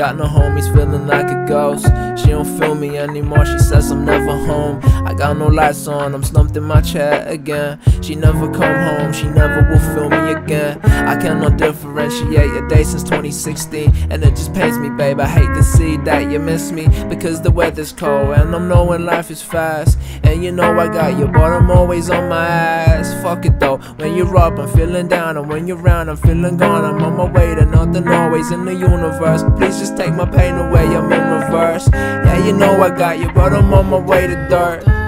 got no homies, feeling like a ghost. She don't feel me anymore, she says I'm never home. I got no lights on, I'm slumped in my chair again. She never come home, she never will feel me again. I cannot differentiate a day since 2016, and it just pains me, babe. I hate to see that you miss me because the weather's cold, and I'm knowing life is fast. And you know I got you, but I'm always on my ass. Fuck it though, when you're up, I'm feeling down, and when you're around, I'm feeling gone. I'm on my way to nothing, always in the universe. Please just take my pain away, I'm in reverse. Yeah, you know I got you, but I'm on my way to dirt.